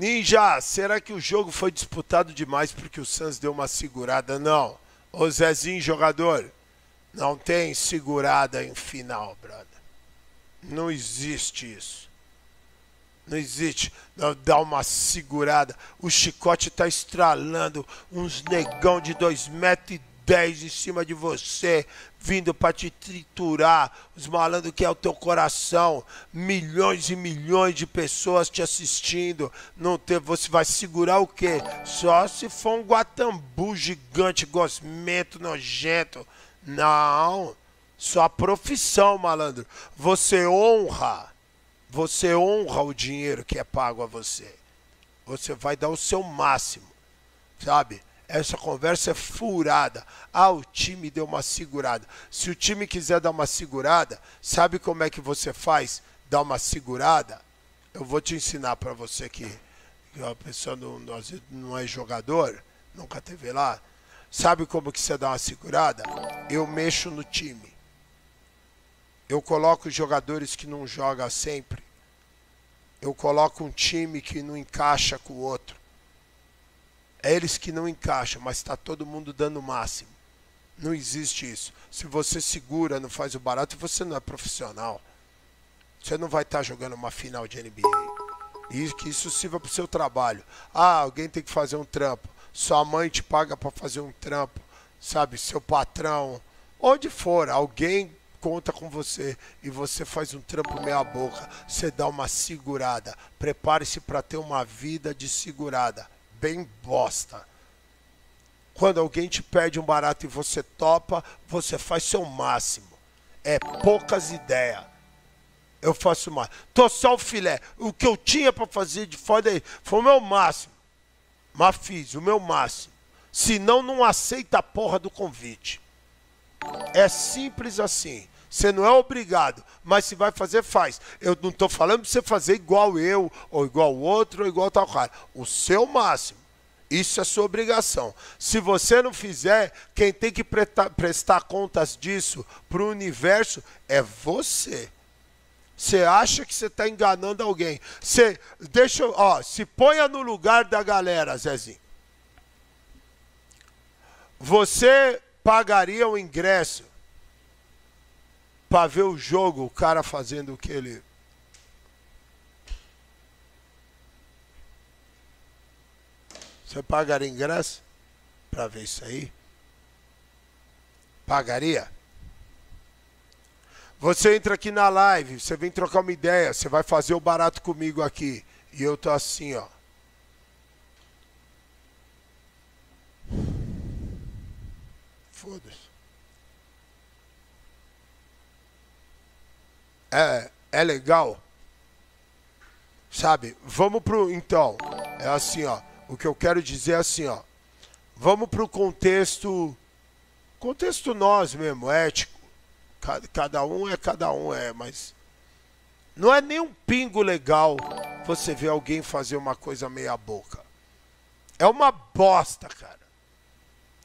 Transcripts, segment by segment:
Ninja, será que o jogo foi disputado demais porque o Suns deu uma segurada? Não. Ô Zezinho, jogador, não tem segurada em final, brother. Não existe isso. Não existe. Não dá uma segurada. O chicote tá estralando. Uns negão de dois metros e dez em cima de você, vindo para te triturar. Os malandros que é o teu coração. Milhões e milhões de pessoas te assistindo. Não ter, você vai segurar o quê? Só se for um guatambu gigante, gosmento, nojento. Não. Sua profissão, malandro. Você honra. Você honra o dinheiro que é pago a você. Você vai dar o seu máximo. Sabe? Essa conversa é furada. Ah, o time deu uma segurada. Se o time quiser dar uma segurada, sabe como é que você faz? Dar uma segurada? Eu vou te ensinar para você que a pessoa não, não é jogador, nunca teve lá. Sabe como que você dá uma segurada? Eu mexo no time. Eu coloco jogadores que não jogam sempre. Eu coloco um time que não encaixa com o outro. É eles que não encaixam, mas está todo mundo dando o máximo. Não existe isso. Se você segura, não faz o barato, você não é profissional. Você não vai estar tá jogando uma final de NBA. E que isso sirva para o seu trabalho. Ah, alguém tem que fazer um trampo. Sua mãe te paga para fazer um trampo. Sabe, seu patrão. Onde for, alguém conta com você e você faz um trampo meia boca, você dá uma segurada. Prepare-se para ter uma vida de segurada, bem bosta. Quando alguém te pede um barato e você topa, você faz seu máximo. É poucas ideias. Eu faço mais. Tô só o filé. O que eu tinha para fazer de foda aí foi o meu máximo. Mas fiz o meu máximo. Senão, não aceita a porra do convite. É simples assim. Você não é obrigado, mas se vai fazer, faz. Eu não estou falando para você fazer igual eu, ou igual o outro, ou igual tal cara. O seu máximo. Isso é sua obrigação. Se você não fizer, quem tem que prestar, contas disso para o universo é você. Você acha que você está enganando alguém. Você, deixa, ó, se ponha no lugar da galera, Zezinho. Você pagaria o ingresso para ver o jogo, o cara fazendo o que ele. Você pagaria ingresso para ver isso aí? Pagaria? Você entra aqui na live, você vem trocar uma ideia, você vai fazer o barato comigo aqui. E eu tô assim, ó. Foda-se. É, é legal, sabe? Vamos pro. Então, é assim, ó. O que eu quero dizer é assim, ó. Vamos pro contexto. Contexto nós mesmo, ético. Cada, cada um é cada um, é, mas. Não é nem um pingo legal você ver alguém fazer uma coisa meia boca. É uma bosta, cara.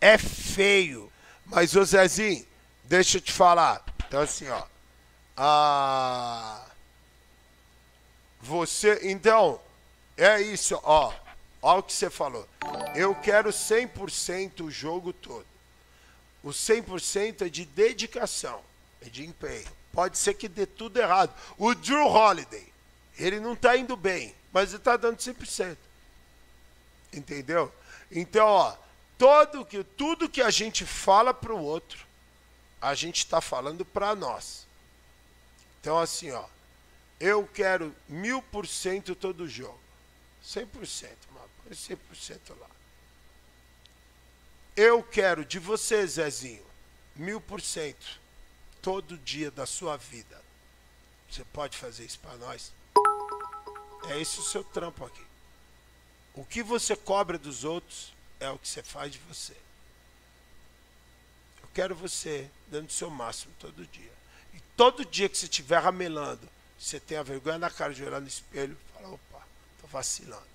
É feio. Mas, ô Zezinho, deixa eu te falar. Então, assim, ó. Ah, você, então, é isso, ó. Olha o que você falou. Eu quero 100% o jogo todo. O 100% é de dedicação, é de empenho. Pode ser que dê tudo errado. O Drew Holiday, ele não está indo bem, mas ele está dando 100%. Entendeu? Então, ó, todo que, tudo que a gente fala para o outro, a gente está falando para nós. Então, assim, ó, eu quero mil por cento todo jogo. 100%, mano. Põe 100% lá. Eu quero de você, Zezinho, mil por cento todo dia da sua vida. Você pode fazer isso para nós? É esse o seu trampo aqui. O que você cobra dos outros é o que você faz de você. Eu quero você dando o seu máximo todo dia todo dia que você estiver ramelando, você tem a vergonha na cara de olhar no espelho e falar, opa, tô vacilando.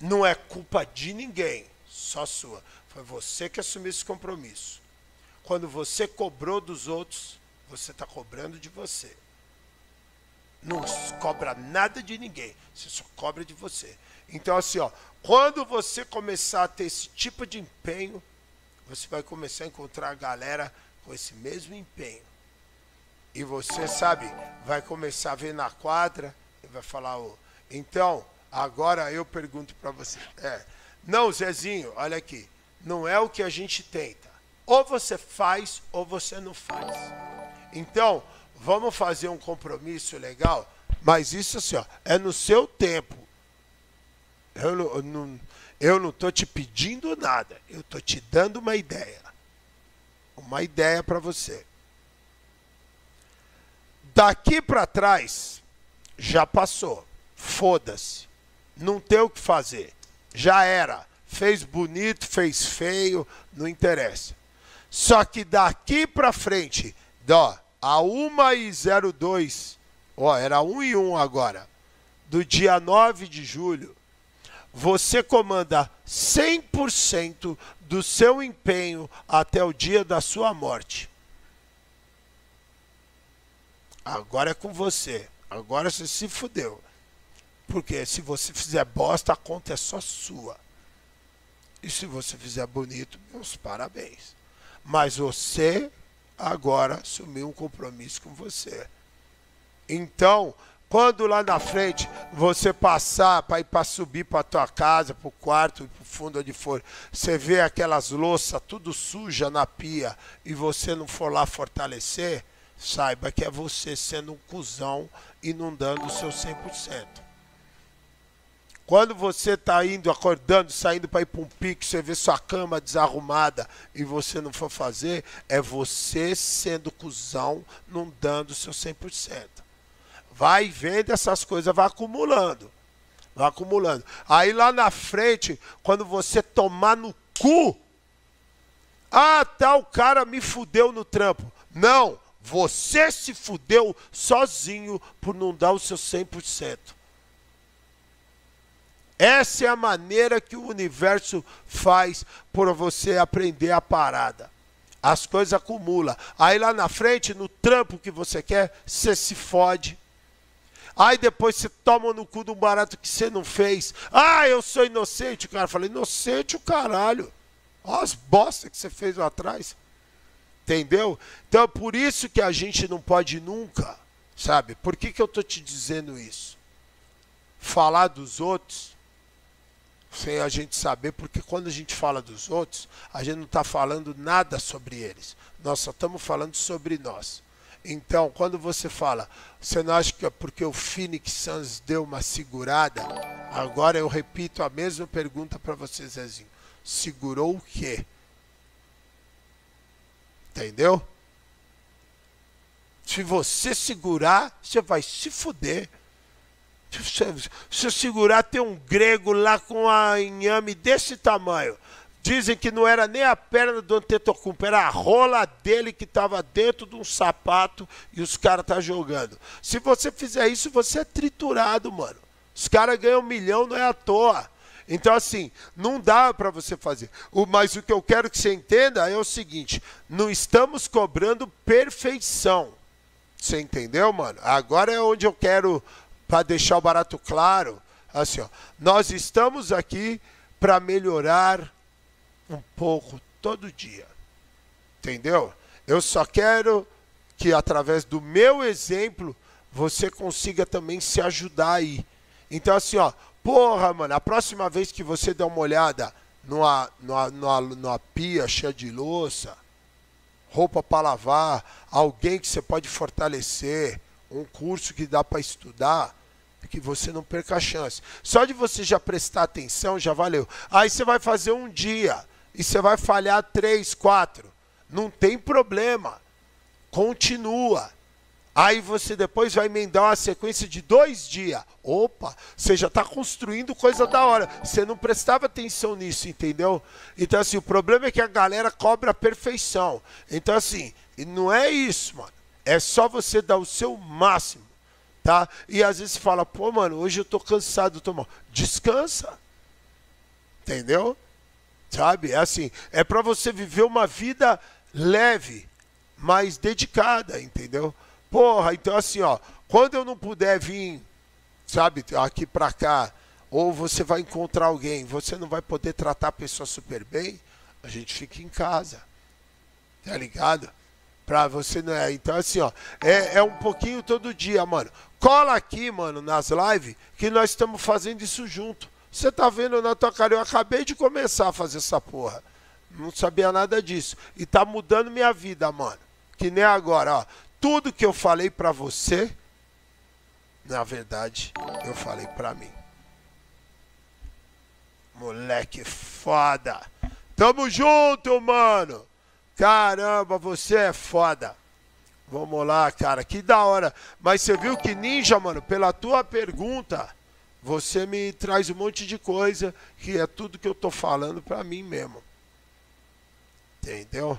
Não é culpa de ninguém, só sua. Foi você que assumiu esse compromisso. Quando você cobrou dos outros, você está cobrando de você. não cobra nada de ninguém, você só cobra de você. Então, assim, ó, quando você começar a ter esse tipo de empenho, você vai começar a encontrar a galera com esse mesmo empenho. E você, sabe, vai começar a ver na quadra e vai falar, oh, então, agora eu pergunto para você. É, não, Zezinho, olha aqui, não é o que a gente tenta. Ou você faz ou você não faz. Então, vamos fazer um compromisso legal, mas isso assim, ó, é no seu tempo. Eu não, eu não tô te pedindo nada, eu tô te dando uma ideia. Uma ideia para você. Daqui para trás, já passou. Foda-se. Não tem o que fazer. Já era. Fez bonito, fez feio, não interessa. Só que daqui para frente, ó, a 1 e 02, ó, era 1 e 1 agora, do dia 9 de julho, você comanda 100% do seu empenho até o dia da sua morte. Agora é com você. Agora você se fudeu. Porque se você fizer bosta, a conta é só sua. E se você fizer bonito, meus parabéns. Mas você agora assumiu um compromisso com você. Então, quando lá na frente você passar para ir para subir para tua casa, para o quarto, para o fundo onde for, você vê aquelas louças tudo suja na pia e você não for lá fortalecer, saiba que é você sendo um cuzão e não dando o seu 100%. Quando você está indo, acordando, saindo para ir para um pique, você vê sua cama desarrumada e você não for fazer, é você sendo cuzão, não dando o seu 100%. Vai vendo essas coisas, vai acumulando. Vai acumulando. Aí lá na frente, quando você tomar no cu, ah, tal cara me fudeu no trampo. Não, você se fudeu sozinho por não dar o seu 100%. Essa é a maneira que o universo faz por você aprender a parada. As coisas acumulam. Aí lá na frente, no trampo que você quer, você se fode. Aí depois você toma no cu de um barato que você não fez. Ah, eu sou inocente. O cara fala, inocente o caralho. Olha as bostas que você fez lá atrás. Entendeu? Então é por isso que a gente não pode nunca, sabe? Por que, que eu estou te dizendo isso? Falar dos outros sem a gente saber, porque quando a gente fala dos outros, a gente não está falando nada sobre eles. Nós só estamos falando sobre nós. Então, quando você fala, você não acha que é porque o Phoenix Suns deu uma segurada? Agora eu repito a mesma pergunta para você, Zezinho. Segurou o quê? Entendeu? Se você segurar, você vai se fuder. Se eu segurar, tem um grego lá com a inhame desse tamanho. Dizem que não era nem a perna do Antetokounmpo, era a rola dele que estava dentro de um sapato e os caras tá jogando. Se você fizer isso, você é triturado, mano. Os caras ganham um milhão, não é à toa. Então, assim, não dá para você fazer. O, mas o que eu quero que você entenda é o seguinte: não estamos cobrando perfeição. Você entendeu, mano? Agora é onde eu quero, para deixar o barato claro, assim, ó, nós estamos aqui para melhorar um pouco todo dia. Entendeu? Eu só quero que através do meu exemplo você consiga também se ajudar aí. Então, assim, ó, Porra, mano, a próxima vez que você der uma olhada numa, numa, numa, numa pia cheia de louça, roupa para lavar, alguém que você pode fortalecer, um curso que dá para estudar, que você não perca a chance. Só de você já prestar atenção já valeu. Aí você vai fazer um dia e você vai falhar três, quatro. Não tem problema. Continua. Aí você depois vai emendar uma sequência de dois dias. Opa, você já está construindo coisa da hora. Você não prestava atenção nisso, entendeu? Então, assim, o problema é que a galera cobra a perfeição. Então, assim, não é isso, mano. É só você dar o seu máximo, tá? E às vezes você fala, pô, mano, hoje eu tô cansado, tô mal. Descansa. Entendeu? Sabe? É assim, é para você viver uma vida leve, mas dedicada, entendeu? Porra, então assim, ó, Quando eu não puder vir, sabe, aqui pra cá, ou você vai encontrar alguém, você não vai poder tratar a pessoa super bem, a gente fica em casa. Tá ligado? Pra você não é. Então, assim, ó, é, é um pouquinho todo dia, mano. Cola aqui, mano, nas lives, que nós estamos fazendo isso junto. Você tá vendo na tua cara, eu acabei de começar a fazer essa porra. Não sabia nada disso. E tá mudando minha vida, mano. Que nem agora, ó. Tudo que eu falei pra você, na verdade, eu falei pra mim. Moleque foda. Tamo junto, mano. Caramba, você é foda. Vamos lá, cara. Que da hora. Mas você viu que ninja, mano, pela tua pergunta, você me traz um monte de coisa que é tudo que eu tô falando pra mim mesmo. Entendeu?